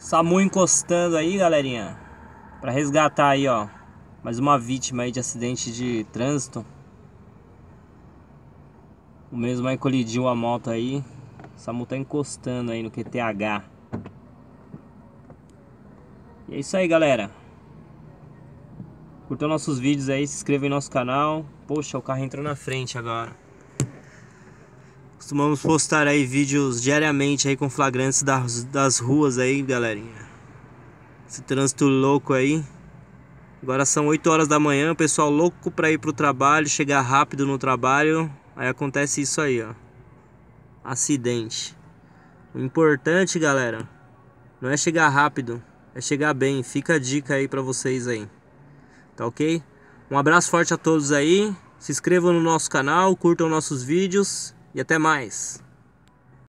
SAMU encostando aí, galerinha. Pra resgatar aí, ó. Mais uma vítima aí de acidente de trânsito. O mesmo aí colidiu a moto aí. SAMU tá encostando aí no QTH. E é isso aí, galera. Curtam nossos vídeos aí, se inscreva em nosso canal. Poxa, o carro entrou na frente agora. Costumamos postar aí vídeos diariamente aí com flagrantes das, das ruas aí, galerinha. Esse trânsito louco aí. Agora são 8 horas da manhã, pessoal louco pra ir pro trabalho, chegar rápido no trabalho. Aí acontece isso aí, ó. Acidente. O importante, galera, não é chegar rápido, é chegar bem. Fica a dica aí pra vocês aí. Tá ok? Um abraço forte a todos aí. Se inscrevam no nosso canal, curtam nossos vídeos e até mais.